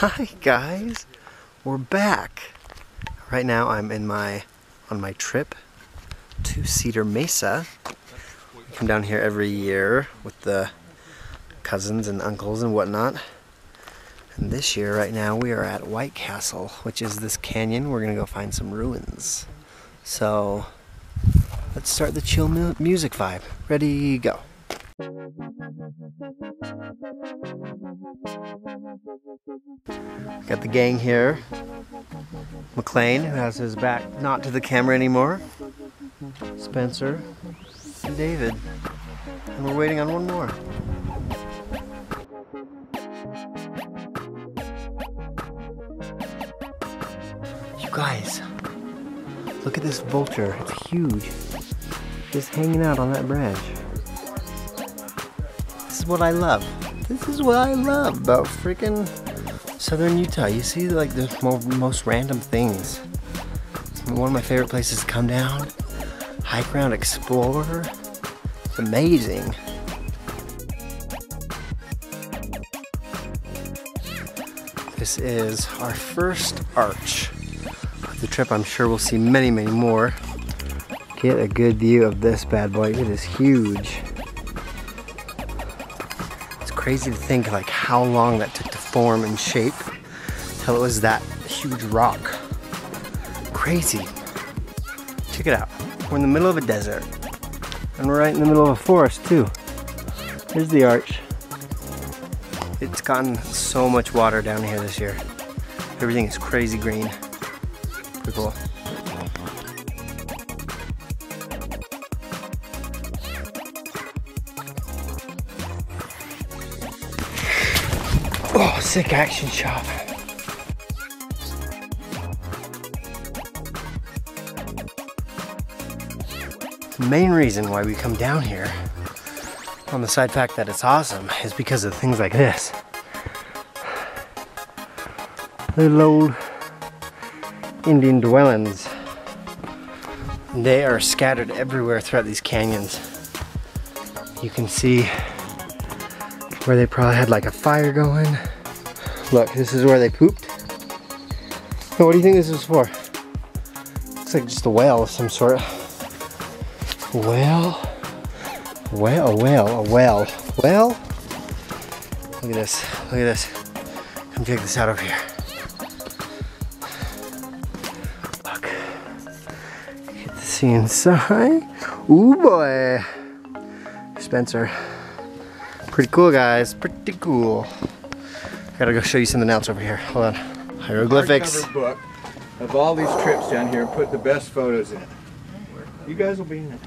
Hi guys, we're back. Right now I'm in my on my trip to Cedar Mesa. We come down here every year with the cousins and uncles and whatnot. And this year, right now, we are at White Castle, which is this canyon. We're gonna go find some ruins. So let's start the chill mu music vibe. Ready, go. Got the gang here. McLean, who has his back not to the camera anymore. Spencer and David. And we're waiting on one more. You guys, look at this vulture. It's huge. Just hanging out on that branch. This is what I love. This is what I love about freaking southern Utah. You see like the most random things. One of my favorite places to come down, hike around, explore. It's amazing. This is our first arch of the trip. I'm sure we'll see many, many more. Get a good view of this bad boy. It is huge. Crazy to think like how long that took to form and shape till it was that huge rock. Crazy. Check it out. We're in the middle of a desert. And we're right in the middle of a forest too. Here's the arch. It's gotten so much water down here this year. Everything is crazy green. Pretty cool. Sick action shot. The main reason why we come down here on the side fact that it's awesome is because of things like this. Little old Indian dwellings. They are scattered everywhere throughout these canyons. You can see where they probably had like a fire going. Look, this is where they pooped. So what do you think this is for? Looks like just a whale of some sort. Whale? Whale, a whale, a whale. Well, look at this, look at this. Come take this out over here. Look. Get to see inside. Ooh boy. Spencer. Pretty cool guys, pretty cool. Gotta go show you something else over here. Hold on. Hieroglyphics. Hardcover book of all these trips down here and put the best photos in it. You guys will be in it.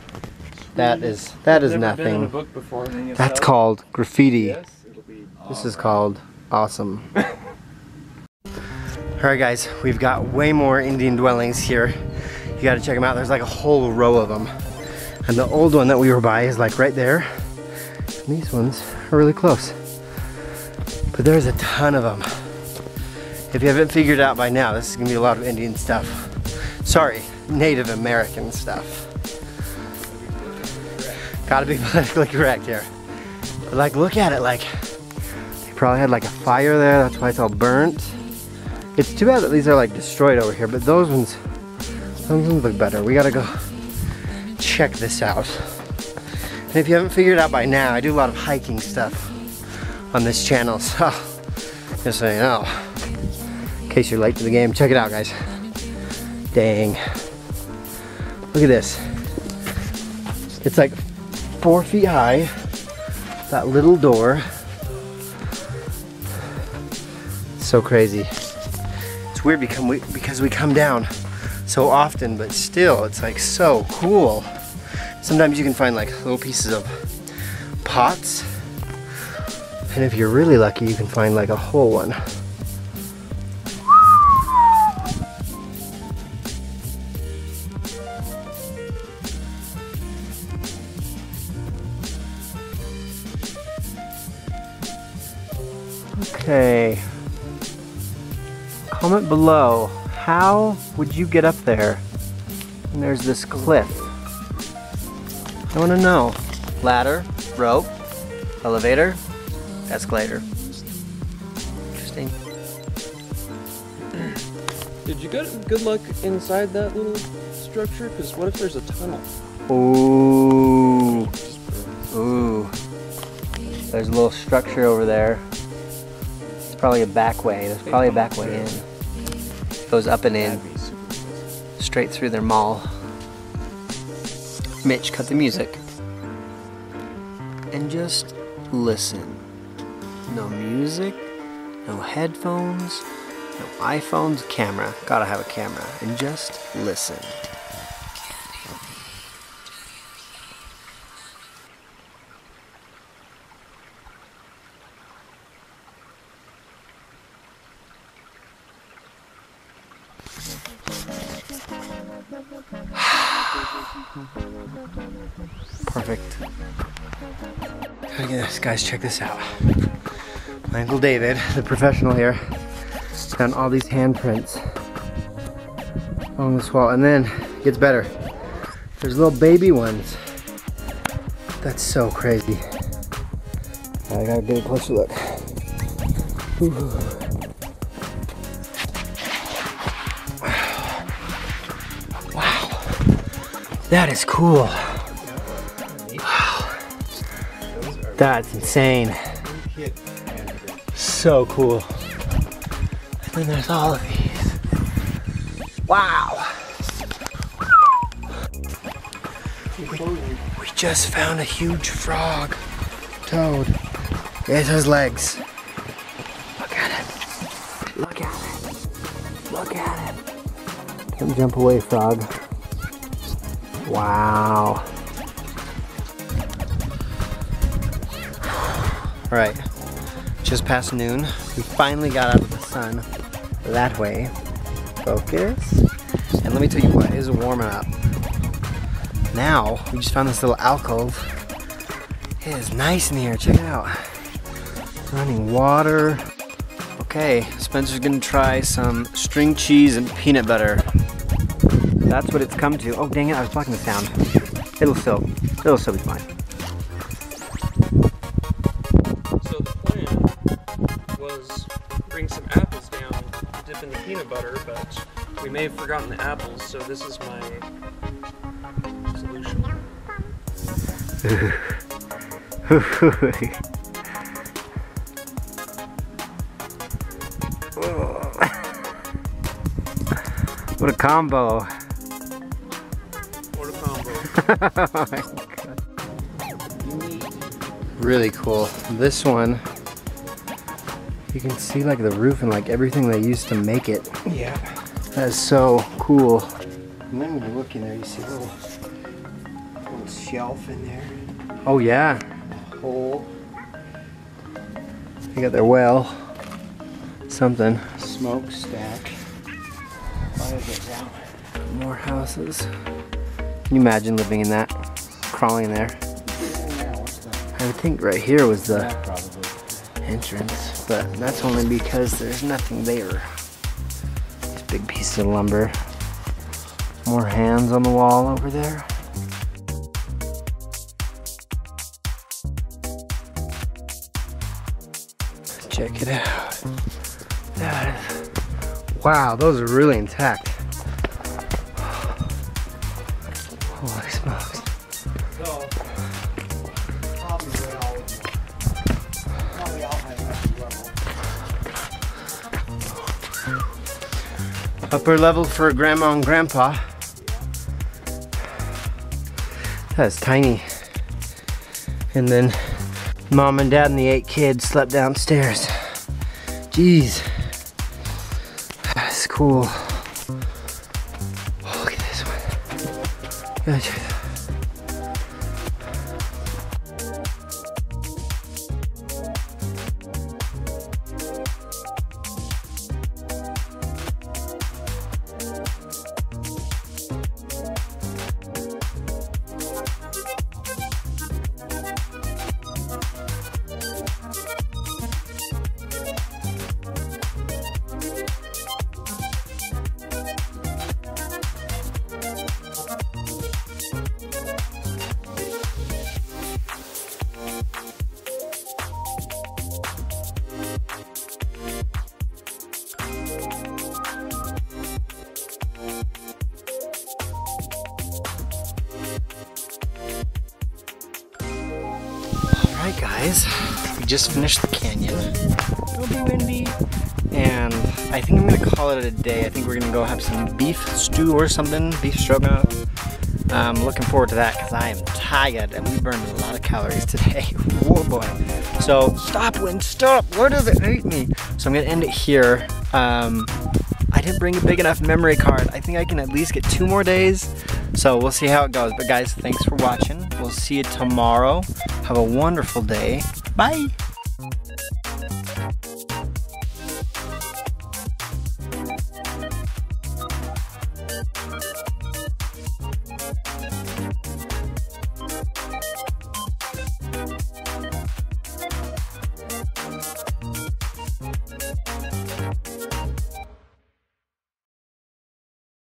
That is that is Never been in a nothing. book before. That's called graffiti. Yes, it'll This is called awesome. Alright guys, we've got way more Indian dwellings here. You gotta check them out. There's like a whole row of them. And the old one that we were by is like right there. And these ones are really close. But there's a ton of them. If you haven't figured out by now, this is gonna be a lot of Indian stuff. Sorry, Native American stuff. Gotta be politically correct here. But like, look at it, like, they probably had like a fire there, that's why it's all burnt. It's too bad that these are like destroyed over here, but those ones, those ones look better. We gotta go check this out. And if you haven't figured out by now, I do a lot of hiking stuff on this channel, so just so you know. In case you're late to the game, check it out guys. Dang. Look at this. It's like four feet high. That little door. So crazy. It's weird because we, because we come down so often, but still, it's like so cool. Sometimes you can find like little pieces of pots. And if you're really lucky, you can find like a whole one. Okay. Comment below, how would you get up there? And there's this cliff. I want to know. Ladder, rope, elevator, escalator. Interesting. Did you get good luck inside that little structure? Because what if there's a tunnel? Ooh. Ooh. There's a little structure over there. It's probably a back way. There's probably a back way in. Goes up and in, That'd be super expensive. straight through their mall. Mitch, cut the music. And just listen. No music, no headphones, no iPhones, camera. Gotta have a camera. And just listen. Perfect. Look at this, guys, check this out. My Uncle David, the professional here, found all these handprints along this wall. And then it gets better. There's little baby ones. That's so crazy. I gotta get a closer look. Ooh. Wow. That is cool. Wow. That's insane. So cool. And then there's all of these. Wow. We just found a huge frog. Toad. There's his legs. Look at it. Look at it. Look at it. Don't jump away, frog. Wow. All right, just past noon. We finally got out of the sun that way. Focus. And let me tell you what, is warming up. Now, we just found this little alcove. It is nice in here, check it out. Running water. Okay, Spencer's gonna try some string cheese and peanut butter. That's what it's come to. Oh dang it, I was blocking the sound. It'll still, it'll still be fine. Peanut butter, but we may have forgotten the apples, so this is my solution. what a combo. What a combo. Oh really cool. This one, you can see like the roof and like everything they used to make it. Yeah. That is so cool. And then when you look in there, you see a little, little shelf in there. Oh yeah, hole. They got their well, something. Smokestack. Fire goes out. More houses. Can you imagine living in that? Crawling in there? I would think right here was the entrance, but that's only because there's nothing there. These big piece of lumber. More hands on the wall over there. Check it out. That is, wow, those are really intact. Upper level for grandma and grandpa. That's tiny. And then mom and dad and the eight kids slept downstairs. Jeez. That's cool. Oh, look at this one. Alright guys, we just finished the canyon. It'll be windy. And I think I'm gonna call it a day. I think we're gonna go have some beef stew or something, beef stroganoff. I'm looking forward to that because I am tired and we burned a lot of calories today. Whoa boy. So stop wind, stop. Where does it hate me? So I'm gonna end it here. Um, I didn't bring a big enough memory card. I think I can at least get two more days. So we'll see how it goes. But guys, thanks for watching. We'll see you tomorrow. Have a wonderful day. Bye.